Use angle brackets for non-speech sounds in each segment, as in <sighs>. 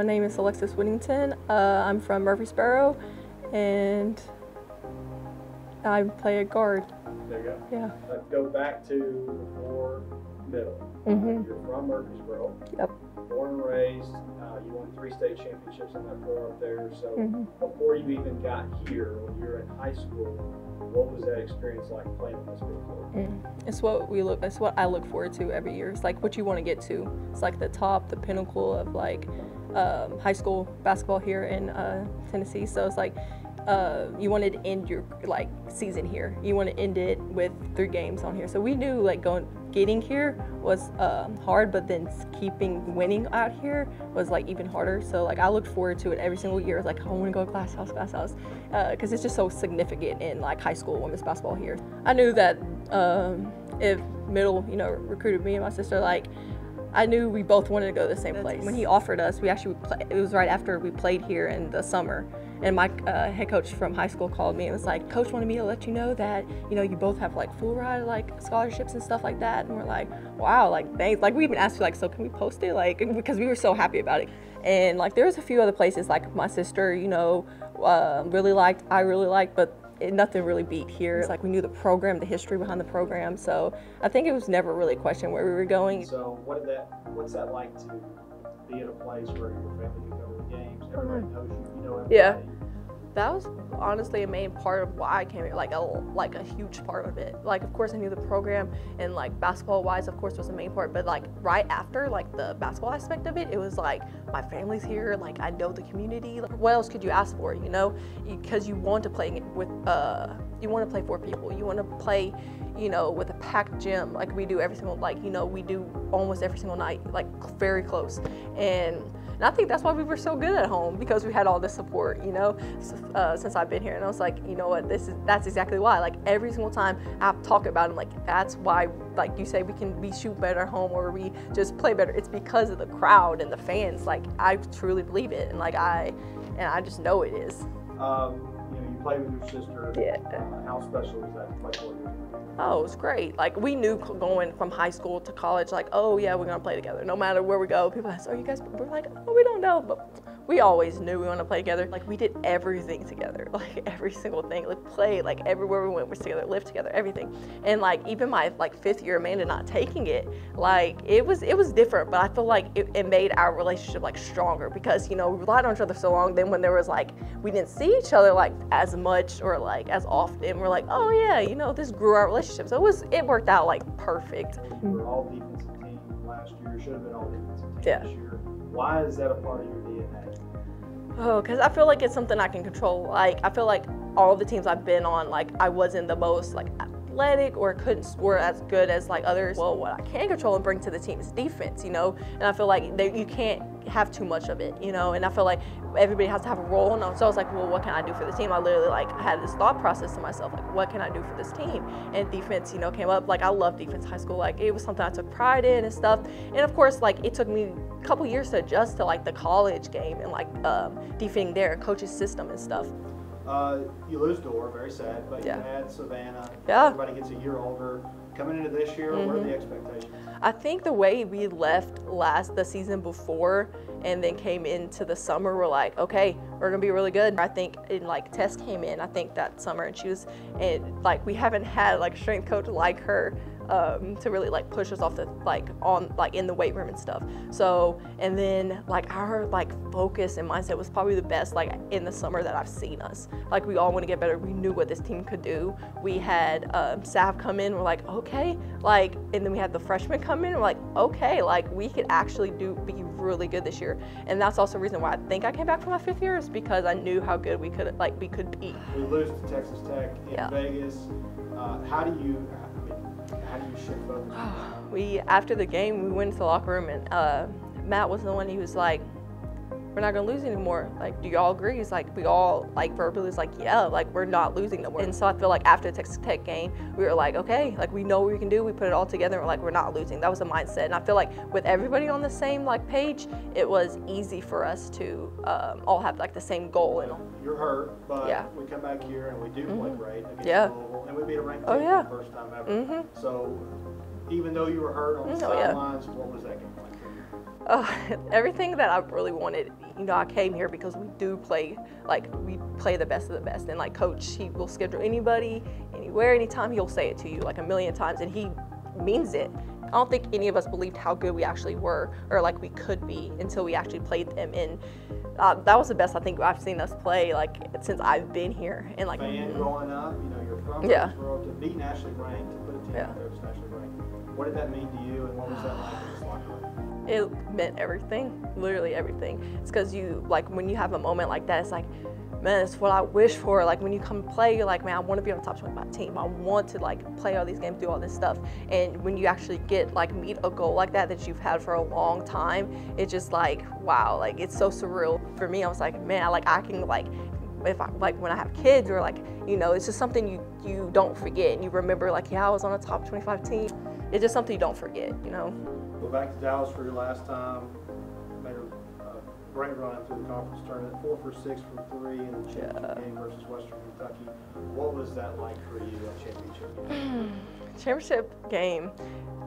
My name is Alexis Whittington. Uh, I'm from Murfreesboro and I play a guard. There you go. Yeah. Let's go back to before middle. Mhm. You're from Murfreesboro. Yep. Born and raised. Uh, you won three state championships in that floor up there. So Mhm. before you even got here, when you were in high school, what was that experience like playing on this big floor? Mm. It's what we look. It's what I look forward to every year. It's like what you want to get to. It's like the top, the pinnacle of like um, high school basketball here in uh, Tennessee. So it's like uh, you wanted to end your like season here. You want to end it with three games on here. So we knew like going getting here was um, hard, but then keeping winning out here was like even harder. So like I looked forward to it every single year. It's like I want to go to Glass House, Glass House, because it's just so significant in like high school women's basketball here. I knew that um, if middle, you know, recruited me and my sister, like I knew we both wanted to go to the same place. When he offered us, we actually play, it was right after we played here in the summer, and my uh, head coach from high school called me and was like, "Coach wanted me to let you know that you know you both have like full ride like scholarships and stuff like that." And we're like, "Wow, like thanks." Like we even asked like, "So can we post it?" Like because we were so happy about it. And like there was a few other places like my sister, you know, uh, really liked, I really liked, but it, nothing really beat here. It's like we knew the program, the history behind the program, so I think it was never really a question where we were going. So what did that? What's that like to be at a place where your family can go to games? Everybody knows you. You know everybody. Yeah. That was honestly a main part of why I came here, like a like a huge part of it. Like of course I knew the program and like basketball wise, of course was the main part. But like right after like the basketball aspect of it, it was like my family's here, like I know the community. Like, what else could you ask for? You know, because you, want to play with uh, you want to play for people. You want to play, you know, with a packed gym like we do every single like you know we do almost every single night, like very close and. And I think that's why we were so good at home because we had all this support, you know, uh, since I've been here. And I was like, you know what, this is that's exactly why. Like every single time I talk about it, like that's why, like you say, we can we shoot better at home or we just play better. It's because of the crowd and the fans. Like I truly believe it, and like I, and I just know it is. Um, you know, you play with your sister. Yeah. Uh, how special is that to play for you? Oh, it's great. Like we knew going from high school to college, like, oh yeah, we're gonna play together. No matter where we go, people ask, "Are you guys?" We're like, "Oh, we don't know," but we always knew we want to play together. Like we did everything together, <laughs> like every single thing. Like play, like everywhere we went was together, lived together, everything. And like even my like fifth year, Amanda not taking it, like it was it was different. But I feel like it, it made our relationship like stronger because you know we relied on each other so long. Then when there was like we didn't see each other like as much or like as often, we're like, oh yeah, you know this grew our relationship. So it was it worked out like perfect. You were all defensive team last year. Should have been all defensive team Yeah. this year. Why is that a part of your DNA? Oh, because I feel like it's something I can control. Like I feel like all the teams I've been on, like I wasn't the most like athletic or couldn't score as good as like others. Well, what I can control and bring to the team is defense, you know. And I feel like they, you can't have too much of it, you know. And I feel like everybody has to have a role. And so I was like, well, what can I do for the team? I literally like had this thought process to myself, like, what can I do for this team? And defense, you know, came up. Like I love defense high school. Like it was something I took pride in and stuff. And of course, like it took me a couple years to adjust to like the college game and like um, defending their coach's system and stuff. Uh, you lose Dora, very sad, but Yeah. you had Savannah. Yeah. Everybody gets a year older. Coming into this year, what are Mm-hmm. the expectations? I think the way we left last the season before and then came into the summer, we're like, okay, we're gonna be really good. I think in like Tess came in, I think that summer, and she was, and like we haven't had like a strength coach like her um, to really like push us off the like on like in the weight room and stuff. So and then like our like focus and mindset was probably the best like in the summer that I've seen us. Like we all want to get better. We knew what this team could do. We had um, Sav come in. We're like okay, like and then we had the freshmen come in. We're like okay, like we could actually do be really good this year. And that's also the reason why I think I came back for my fifth year is because I knew how good we could like we could be. We lose to Texas Tech in Yeah. Vegas. Uh, how do you, I mean, how do you shift focus? <sighs> we after the game we went to the locker room and uh, Matt was the one he was like we're not gonna lose anymore like do y'all agree he's like we all like verbally was like yeah like we're not losing no more and so I feel like after the Texas Tech game we were like okay like we know what we can do we put it all together and we're like we're not losing that was the mindset and I feel like with everybody on the same like page it was easy for us to um, all have like the same goal and You're hurt, but Yeah. we come back here and we do play great against Yeah. Louisville, and we beat a ranked Oh, team yeah. for the first time ever. Mhm. So even though you were hurt on the Oh, yeah. sidelines, what was that game like? Uh, everything that I really wanted, you know, I came here because we do play, like, we play the best of the best. And, like, coach, he will schedule anybody, anywhere, anytime. He'll say it to you, like, a million times. And he means it. I don't think any of us believed how good we actually were or like we could be until we actually played them. And uh, that was the best I think I've seen us play like since I've been here. And like, fan growing up, you know, you're from Yeah. To be nationally ranked, to put a team Yeah. there nationally ranked. What did that mean to you, and what was that like in this locker room? It meant everything, literally everything. It's because you like when you have a moment like that, it's like, man, it's what I wish for. Like when you come play, you're like, man, I want to be on top 25 team. I want to like play all these games, do all this stuff. And when you actually get like meet a goal like that that you've had for a long time, it's just like, wow, like it's so surreal. For me, I was like, man, like I can like if I like when I have kids or like you know it's just something you you don't forget and you remember like yeah I was on a top 25 team. It's just something you don't forget, you know. Go back to Dallas for your last time. Made a uh, great run through the conference tournament, four for six from three in the championship Yeah. game versus Western Kentucky. What was that like for you, that championship game? <sighs> championship game,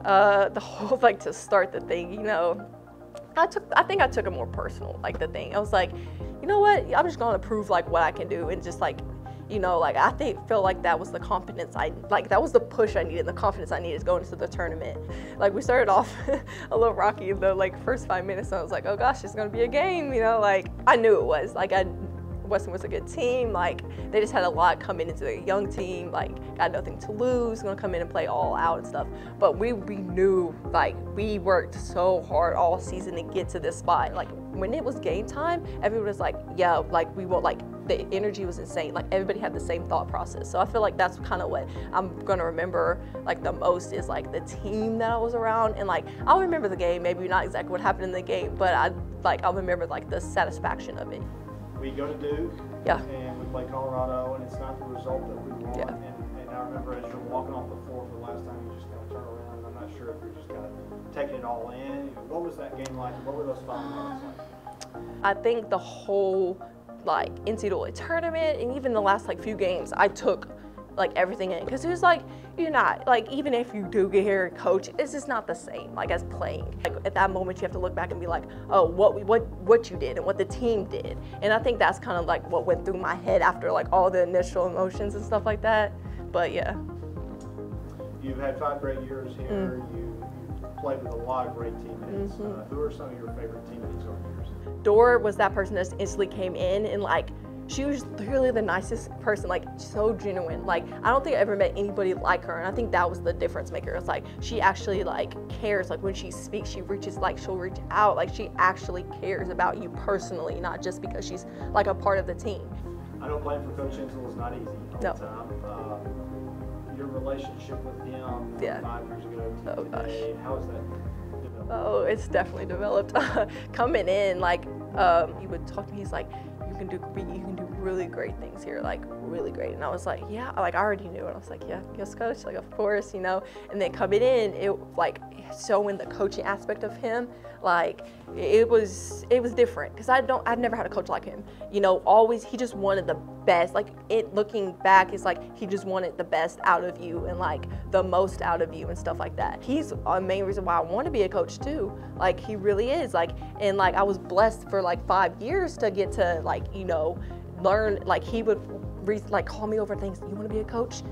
uh, the <laughs> whole like to start the thing, you know, I took I think I took it more personal, like the thing. I was like, you know what, I'm just gonna prove like what I can do and just like, you know, like I think feel like that was the confidence I like that was the push I needed, the confidence I needed going into the tournament. Like we started off <laughs> a little rocky in the like first five minutes, and I was like, oh gosh, it's gonna be a game, you know, like I knew it was. Like I Western was a good team. Like they just had a lot coming into a young team. Like got nothing to lose, gonna come in and play all out and stuff. But we we knew like we worked so hard all season to get to this spot. Like when it was game time, everyone was like, yeah, like we will like the energy was insane. Like everybody had the same thought process. So I feel like that's kind of what I'm gonna remember like the most is like the team that I was around and like I'll remember the game, maybe not exactly what happened in the game, but I like I'll remember like the satisfaction of it. We go to Duke, Yeah. and we play Colorado, and it's not the result that we want. Yeah. And, and I remember as you're walking off the floor for the last time, you just kind of turn around. I'm not sure if you're just kind of taking it all in. What was that game like? What were those five minutes like? I think the whole like NCAA tournament and even the last like few games, I took like everything in because it was like you're not like even if you do get here and coach, it's just not the same like as playing. Like at that moment, you have to look back and be like, oh, what we, what what you did and what the team did, and I think that's kind of like what went through my head after like all the initial emotions and stuff like that. But yeah, You've had five great years here. Mm. You, played with a lot of great teammates. Mhm. Uh, who are some of your favorite teammates over the years? Dora was that person that instantly came in and like she was literally the nicest person, like so genuine. Like I don't think I ever met anybody like her, and I think that was the difference maker. It's like she actually like cares. Like when she speaks, she reaches like she'll reach out. Like she actually cares about you personally, not just because she's like a part of the team. I know playing for Coach Insell is not easy all No. the time. Uh, your relationship with him Yeah. five years ago Oh, gosh. today, how has that developed? Oh, it's definitely developed. <laughs> Coming in, like, um, he would talk to me. He's like, "You can do, you can do really great things here, like really great." And I was like, "Yeah," like I already knew, and I was like, "Yeah, yes, coach." Like, of course, you know. And then coming in, it like showing the coaching aspect of him, like it was it was different because I don't I've never had a coach like him. You know, always he just wanted the best. Like it looking back, it's like he just wanted the best out of you and like the most out of you and stuff like that. He's a main reason why I want to be a coach too. Like he really is. Like and like I was blessed for like five years to get to like you know learn. Like he would like call me over things. You want to be a coach?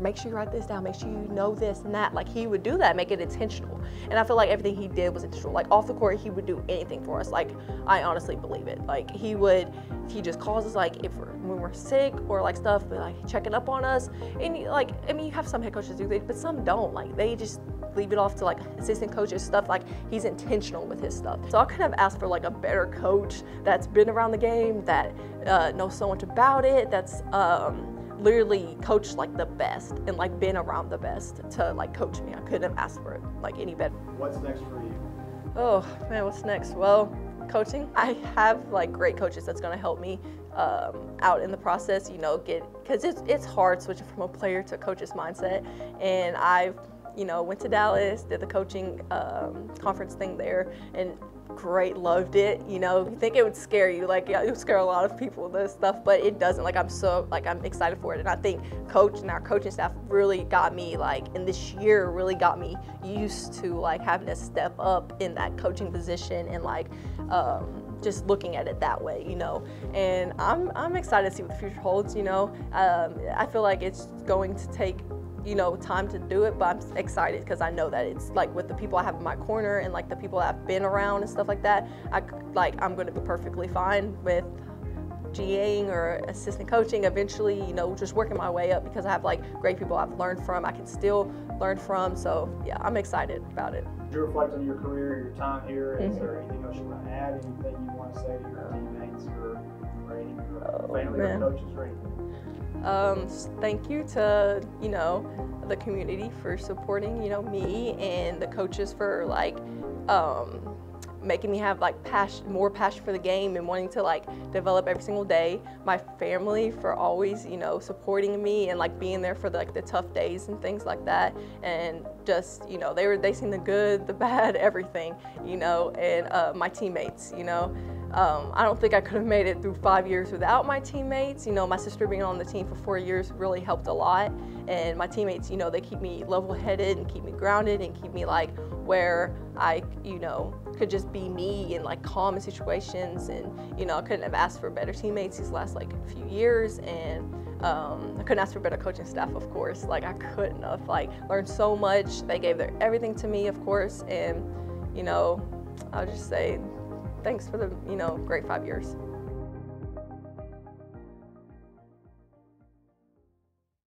Make sure you write this down. Make sure you know this and that. Like he would do that, make it intentional. And I feel like everything he did was intentional. Like off the court, he would do anything for us. Like I honestly believe it. Like he would, he just calls us like if we're when we're sick or like stuff, but like checking up on us. And like I mean, you have some head coaches do that, but some don't. Like they just leave it off to like assistant coaches stuff. Like he's intentional with his stuff. So I could have asked for like a better coach that's been around the game, that uh, knows so much about it, that's um, literally coached like the best and like been around the best to like coach me. I couldn't have asked for it like any better. What's next for you? Oh man, what's next? Well, coaching. I have like great coaches that's gonna help me um, out in the process. You know, get because it's it's hard switching from a player to a coach's mindset, and I've you know went to Dallas, did the coaching um, conference thing there, and great, loved it. You know, you think it would scare you, like yeah, it would scare a lot of people, this stuff, but it doesn't. Like I'm so like I'm excited for it, and I think coach and our coaching staff really got me like in this year really got me used to like having to step up in that coaching position and like. Um, just looking at it that way, you know. And I'm, I'm excited to see what the future holds, you know. Um, I feel like it's going to take you know time to do it but i'm excited because i know that it's like with the people i have in my corner and like the people that i've been around and stuff like that i like i'm going to be perfectly fine with GAing or assistant coaching eventually, you know, just working my way up because I have like great people I've learned from, I can still learn from. So yeah, I'm excited about it. Do you reflect on your career, your time here, is mm-hmm. there anything else you want to add? Anything you want to say to your or, oh, family man. Um, thank you to, you know, the community for supporting, you know, me and the coaches for like um, making me have like passion, more passion for the game and wanting to like develop every single day. My family for always, you know, supporting me and like being there for the, like the tough days and things like that. And just, you know, they were they seen the good, the <laughs> bad, everything, you know, and uh, my teammates, you know. Um, I don't think I could have made it through five years without my teammates. You know, my sister being on the team for four years really helped a lot. And my teammates, you know, they keep me level headed and keep me grounded and keep me like where I, you know, could just be me in like calm situations. And, you know, I couldn't have asked for better teammates these last like few years. And um, I couldn't ask for better coaching staff, of course. Like I couldn't have like learned so much. They gave their everything to me, of course. And, you know, I'll just say thanks for the, you know, great five years.